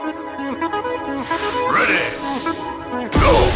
Ready, go!